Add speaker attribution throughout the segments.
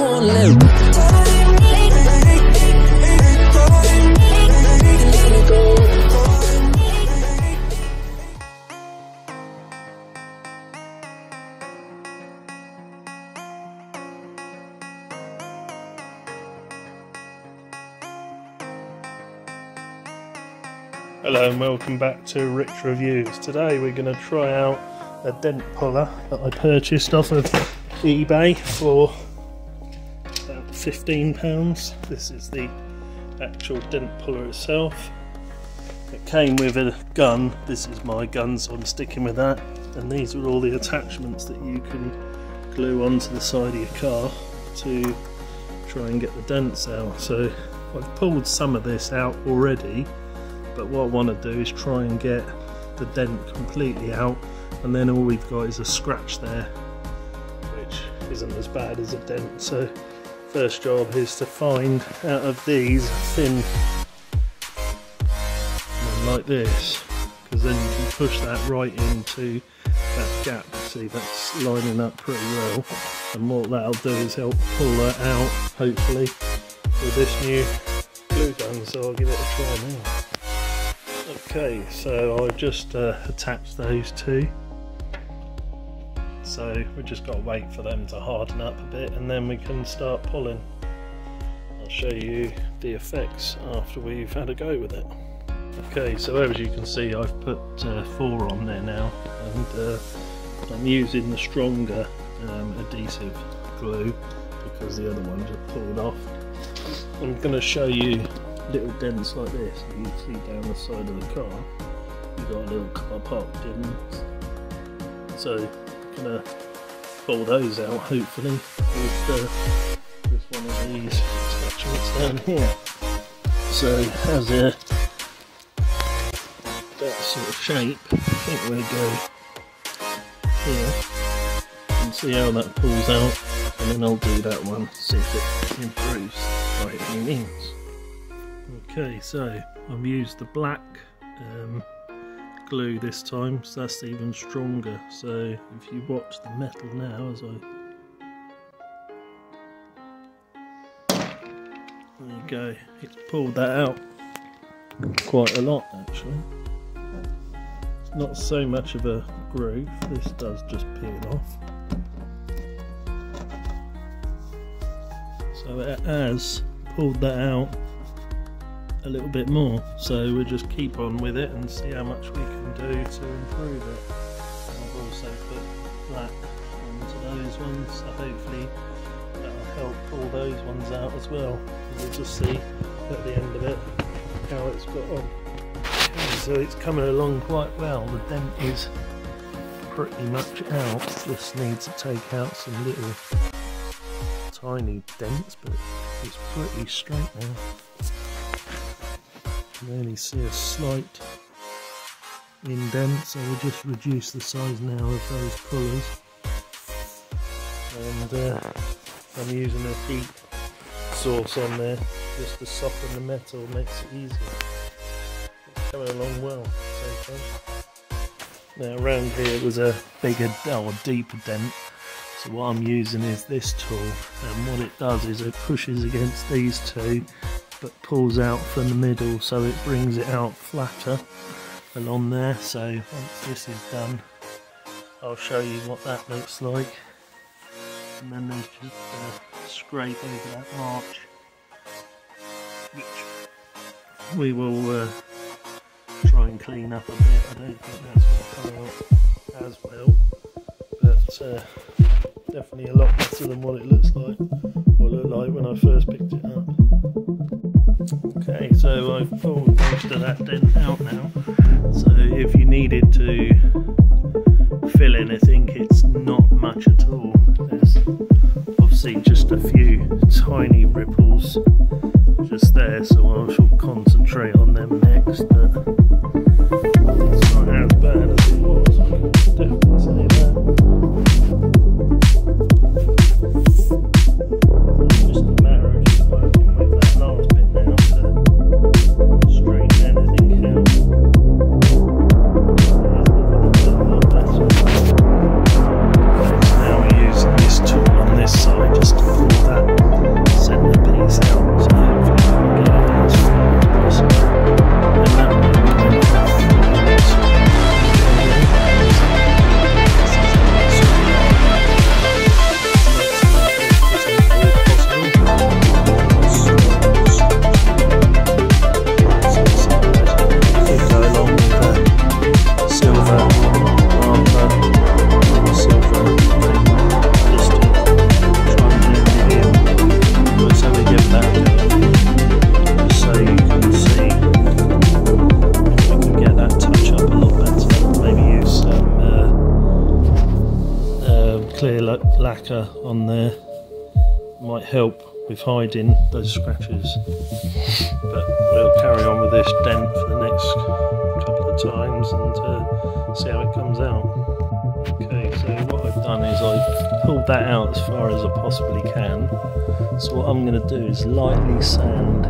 Speaker 1: Hello and welcome back to Rich Reviews. Today we're going to try out a dent puller that I purchased off of eBay for £15. This is the actual dent puller itself. It came with a gun. This is my gun so I'm sticking with that. And these are all the attachments that you can glue onto the side of your car to try and get the dents out. So I've pulled some of this out already but what I want to do is try and get the dent completely out and then all we've got is a scratch there which isn't as bad as a dent so first job is to find out of these thin like this because then you can push that right into that gap. See that's lining up pretty well. And what that'll do is help pull that out hopefully with this new glue gun. So I'll give it a try now. Okay, so I've just uh, attached those two. So we've just got to wait for them to harden up a bit and then we can start pulling. I'll show you the effects after we've had a go with it. Okay, so as you can see I've put uh, four on there now and uh, I'm using the stronger um, adhesive glue because the other ones are pulled off. I'm going to show you little dents like this you can see down the side of the car you got a little car park dent so gonna pull those out hopefully with uh, one of these attachments down here. So has a that sort of shape I think we'll go here and see how that pulls out and then I'll do that one see if it improves by any means. Okay, so I've used the black um, glue this time, so that's even stronger. So if you watch the metal now as I... There you go, it's pulled that out quite a lot actually. It's not so much of a groove, this does just peel off. So it has pulled that out a little bit more. So we'll just keep on with it and see how much we can do to improve it. I've also put black onto those ones so hopefully that'll help pull those ones out as well. We'll just see at the end of it how it's got on. Okay, so it's coming along quite well. The dent is pretty much out. Just needs to take out some little tiny dents but it's pretty straight now can only see a slight indent so we'll just reduce the size now of those pullers and uh, I'm using a heat source on there just to soften the metal makes it easier. It's coming along well so far now around here was a bigger or deeper dent. So what I'm using is this tool and what it does is it pushes against these two but pulls out from the middle so it brings it out flatter along there. So once this is done I'll show you what that looks like. And then there's just a scrape over that arch which we will uh, try and clean up a bit. I don't think that's going to come out as well but uh, definitely a lot better than what it looks like or looked like when I first picked it up Okay, so I've pulled most of that dent out now. So if you needed to fill anything, it's not much at all. There's obviously just a few tiny ripples just there, so I shall concentrate on them next. But sticker on there might help with hiding those scratches. But we'll carry on with this dent for the next couple of times and uh, see how it comes out. Okay, so what I've done is I've pulled that out as far as I possibly can. So what I'm going to do is lightly sand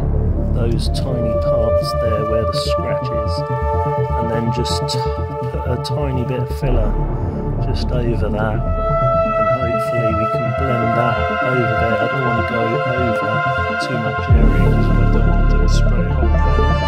Speaker 1: those tiny parts there where the scratch is and then just put a tiny bit of filler just over that hopefully we can blend that over there. I don't want to go over too much area because I don't want to spray whole pan.